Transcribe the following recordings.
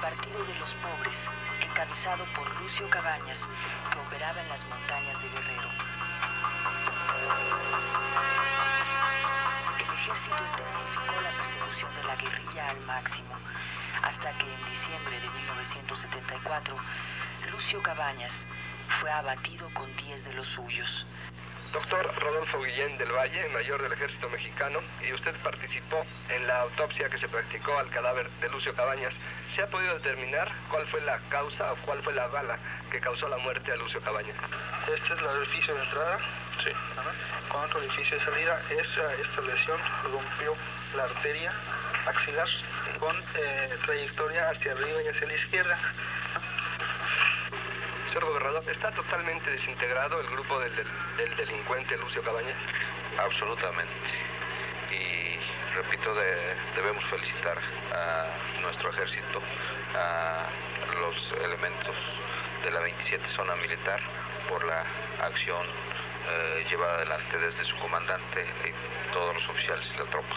Partido de los Pobres, encabezado por Lucio Cabañas, que operaba en las montañas de Guerrero. El ejército intensificó la persecución de la guerrilla al máximo, hasta que en diciembre de 1974, Lucio Cabañas fue abatido con 10 de los suyos. Doctor Rodolfo Guillén del Valle, mayor del ejército mexicano, y usted participó en la autopsia que se practicó al cadáver de Lucio Cabañas. ¿Se ha podido determinar cuál fue la causa o cuál fue la bala que causó la muerte a Lucio Cabañas? Este es el orificio de entrada. Sí. Con otro orificio de salida, esta, esta lesión rompió la arteria axilar con eh, trayectoria hacia arriba y hacia la izquierda. Señor gobernador, ¿está totalmente desintegrado el grupo del, del, del delincuente Lucio Cabañas? Absolutamente. Y repito, de, debemos felicitar a nuestro ejército, a los elementos de la 27 zona militar por la acción eh, llevada adelante desde su comandante y todos los oficiales de la tropa.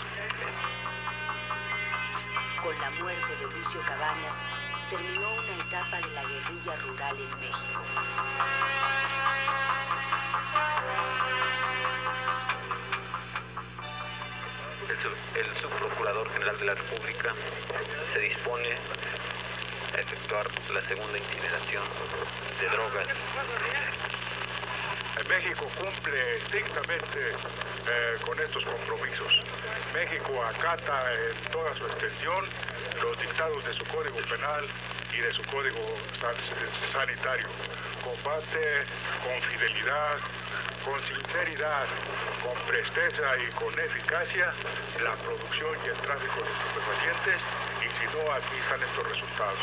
Con la muerte de Lucio Cabañas, terminó una etapa de la guerrilla en México. El subprocurador general de la República se dispone a efectuar la segunda incineración de drogas. México cumple estrictamente eh, con estos compromisos. México acata en toda su extensión los dictados de su código penal y de su código san- sanitario. Combate con fidelidad, con sinceridad, con presteza y con eficacia la producción y el tráfico de estupefacientes y si no, aquí están estos resultados.